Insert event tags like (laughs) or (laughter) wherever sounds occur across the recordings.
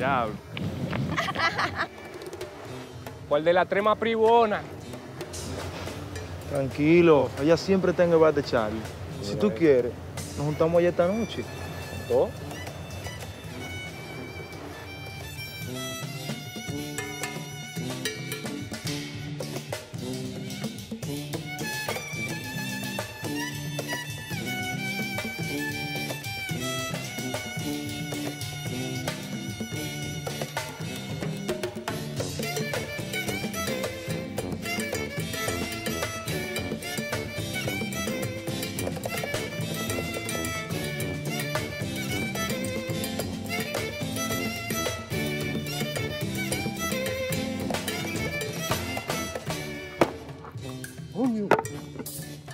Diablo. ¿Cuál de la trema privona? Tranquilo, ella siempre está en el bar de Charlie. Si tú quieres, nos juntamos allá esta noche. ¿Todo? La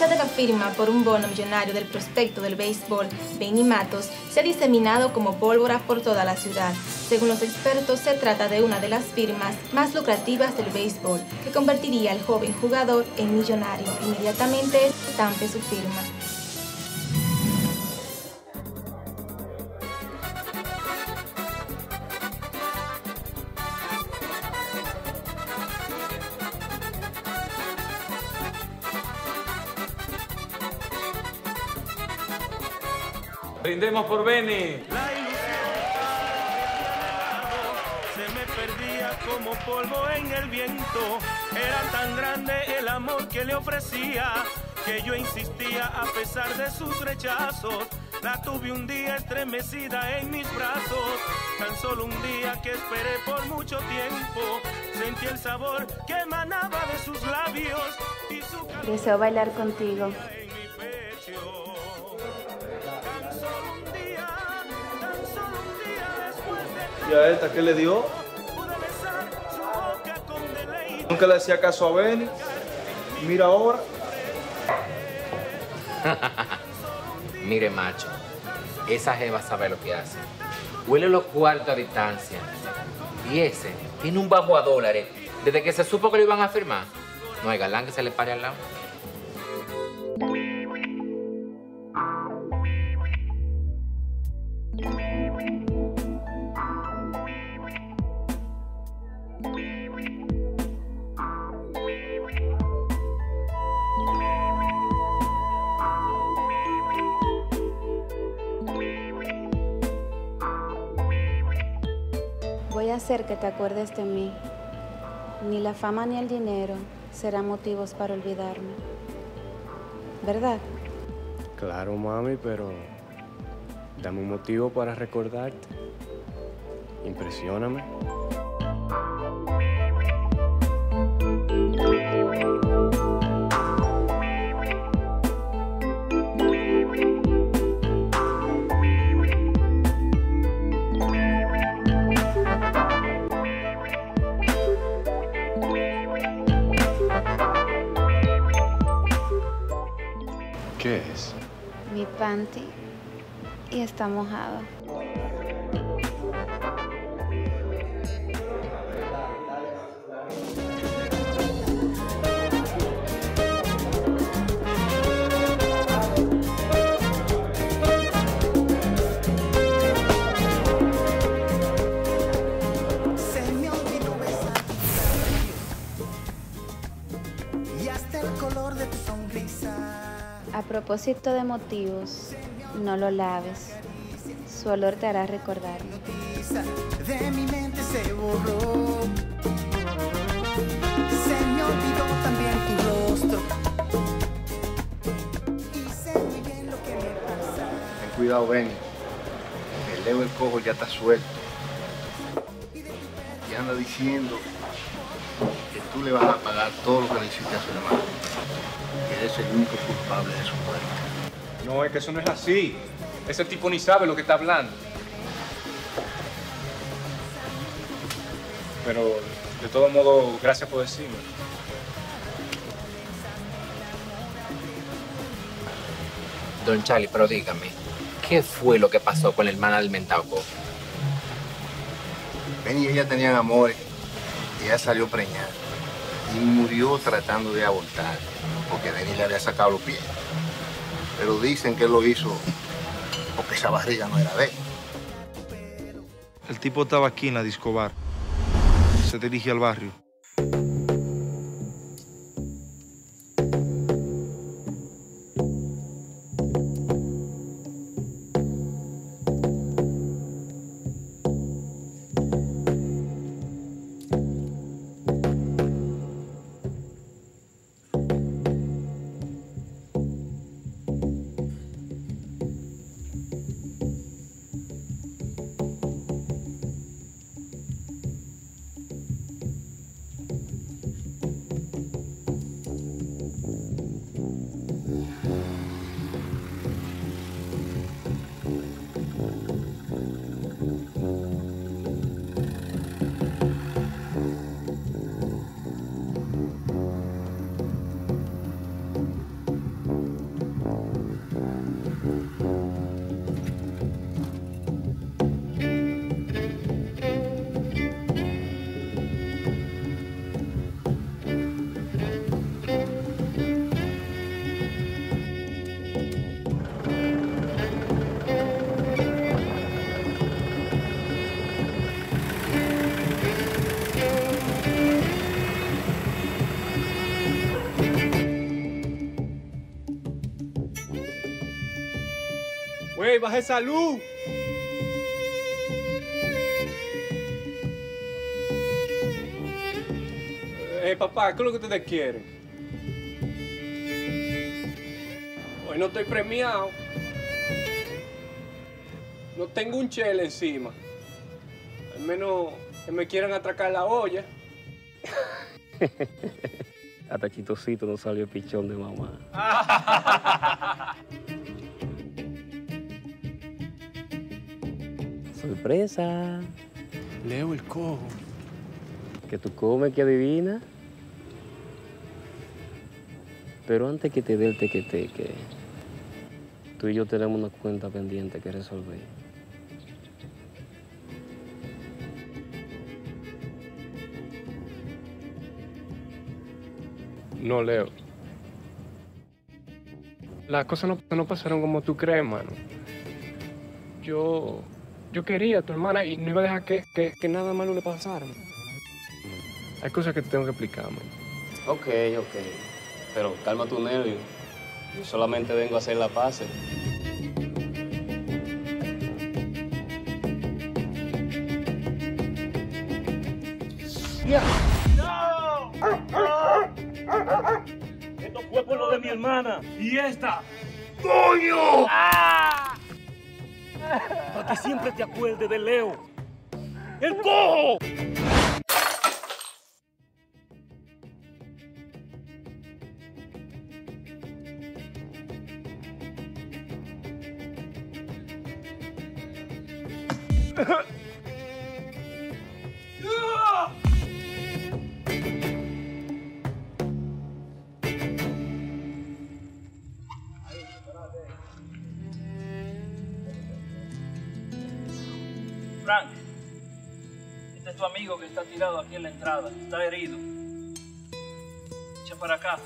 Noticia de la firma por un bono millonario del prospecto del béisbol Benny Matos se ha diseminado como pólvora por toda la ciudad. Según los expertos, se trata de una de las firmas más lucrativas del béisbol, que convertiría al joven jugador en millonario. Inmediatamente estampe su firma. Brindemos por Benny. La ilusión se me perdía como polvo en el viento. Era tan grande el amor que le ofrecía que yo insistía a pesar de sus rechazos. La tuve un día estremecida en mis brazos. Tan solo un día que esperé por mucho tiempo. Sentí el sabor que emanaba de sus labios y su Deseo bailar contigo. ¿Y a esta qué le dio? Nunca le hacía caso a Benny. Mira ahora. (laughs) Mire, macho, esa jeva sabe lo que hace. Huele los cuartos a distancia. Y ese tiene un bajo a dólares. Desde que se supo que lo iban a firmar. No hay galán que se le pare al lado. Hacer que te acuerdes de mí. Ni la fama ni el dinero serán motivos para olvidarme. ¿Verdad? Claro, mami, pero dame un motivo para recordarte. Impresióname. Y está mojado. Propósito de motivos, no lo laves. Su olor te hará recordarme. De mi mente se borró. Se me olvidó también tu rostro. Y sé muy bien lo que me pasa. Ten cuidado, Benny. El Leo el cojo ya está suelto. Y anda diciendo tú le vas a pagar todo lo que le hiciste a su hermano. Que eres el único culpable de su muerte. No, es que eso no es así. Ese tipo ni sabe lo que está hablando. Pero, de todo modo, gracias por decirme. Don Charlie, pero dígame, ¿qué fue lo que pasó con la hermana del mentado cojo? Benny y ella tenían amores. Y ella salió preñada. Murió tratando de abortar. Porque Benny le había sacado los pies. Pero dicen que lo hizo porque esa barriga no era de él. El tipo estaba aquí en la discobar. Se dirige al barrio. Baja esa luz. Eh, papá, ¿qué es lo que ustedes quieren? Hoy no estoy premiado. No tengo un chele encima. Al menos que me quieran atracar la olla. (laughs) Hasta chistosito no salió el pichón de mamá. (laughs) Sorpresa. Leo el cojo. Que tú comes que adivina. Pero antes que te dé el tequeteque, tú y yo tenemos una cuenta pendiente que resolver. No, Leo. Las cosas no, no pasaron como tú crees, mano. Yo, yo quería a tu hermana y no iba a dejar que, que, que nada malo le pasara. Hay cosas que te tengo que explicar, man. Ok, ok. Pero calma tu nervio. Yo solamente vengo a hacer la paz. Esto fue por lo de mi hermana. Y esta. ¡Coño! Para que siempre te acuerdes de Leo. ¡El cojo! Tirado aquí en la entrada. Está herido. Echa para acá.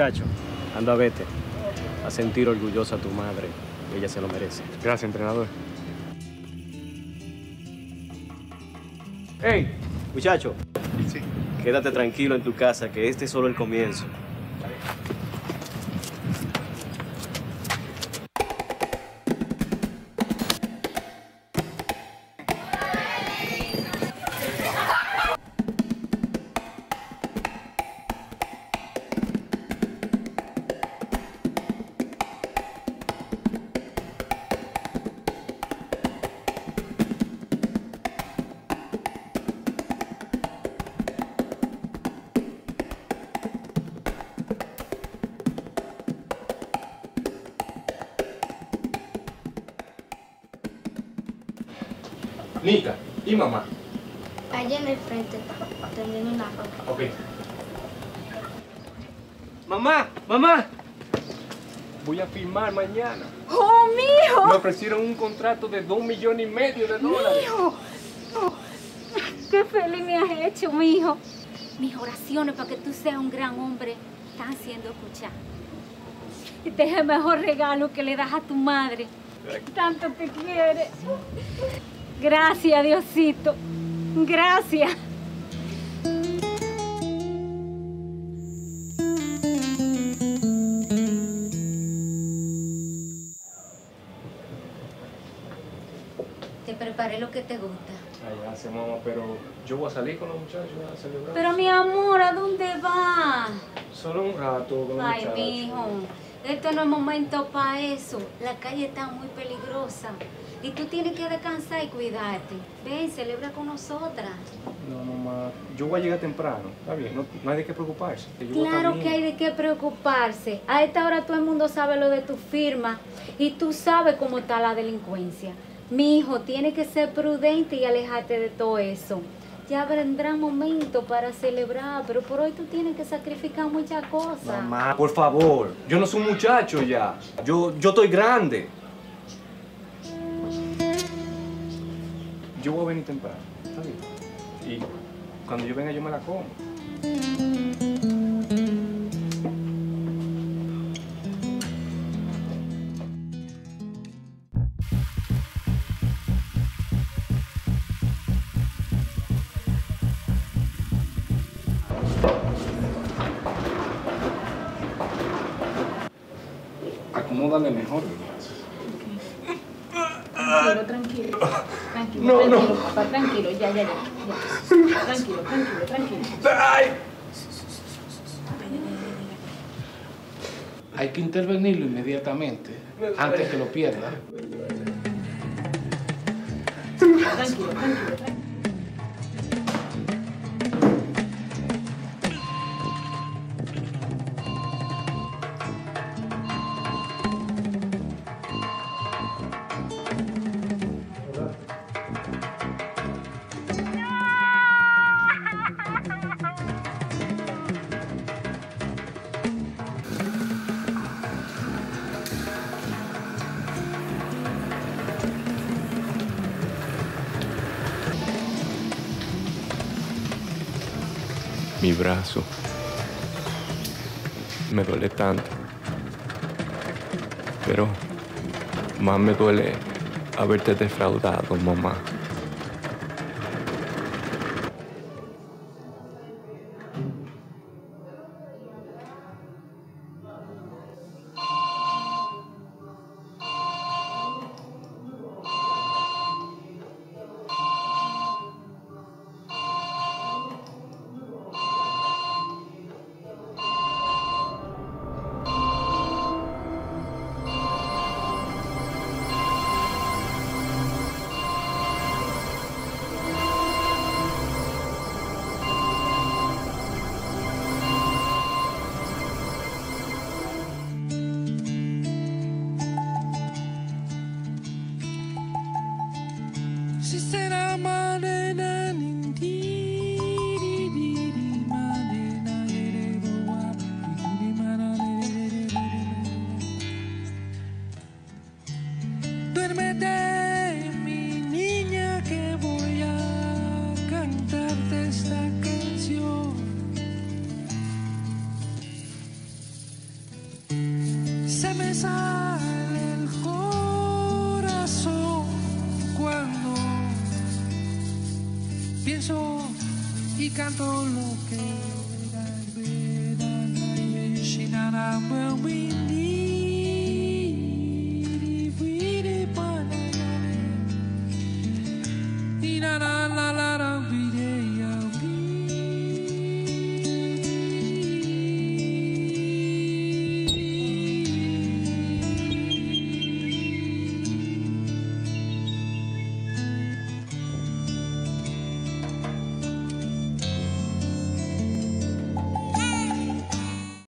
Muchacho, anda vete. A sentir orgullosa a tu madre. Ella se lo merece. Gracias, entrenador. ¡Ey! Muchacho, quédate tranquilo en tu casa, que este es solo el comienzo. Nica, ¿y mamá? Allá en el frente, teniendo una ropa. Ok. Mamá, mamá. Voy a firmar mañana. ¡Oh, Me mijo! ofrecieron un contrato de dos millones y medio de dólares. ¡Mijo! Oh, ¡Qué feliz me has hecho, mijo! Mis oraciones para que tú seas un gran hombre están siendo escuchadas. Este es el mejor regalo que le das a tu madre. Tanto te quiere. Gracias, Diosito. Gracias. Te preparé lo que te gusta. Ay, gracias, mamá, pero yo voy a salir con los muchachos a celebrar. Pero mi amor, ¿a dónde vas? Solo un rato con los Ay, muchachos. mijo, este no es momento para eso. La calle está muy peligrosa. Y tú tienes que descansar y cuidarte. Ven, celebra con nosotras. No, mamá, yo voy a llegar temprano. Está bien, no, no hay de qué preocuparse. Claro que hay de qué preocuparse. A esta hora todo el mundo sabe lo de tu firma y tú sabes cómo está la delincuencia. Mi hijo, tiene que ser prudente y alejarte de todo eso. Ya vendrá momento para celebrar, pero por hoy tú tienes que sacrificar muchas cosas. Mamá, por favor, yo no soy un muchacho ya. Yo, yo estoy grande. Yo voy a venir temprano, está bien. Y cuando yo venga yo me la como. Acomódale mejor. Tranquilo, tranquilo. Tranquilo, No, no. tranquilo, papá, tranquilo, ya, ya, ya. ya. Tranquilo, tranquilo, tranquilo. Hay que intervenirlo inmediatamente, antes que lo pierda. Tranquilo, tranquilo, tranquilo. Mi brazo me duele tanto. Pero más me duele haberte defraudado, mamá.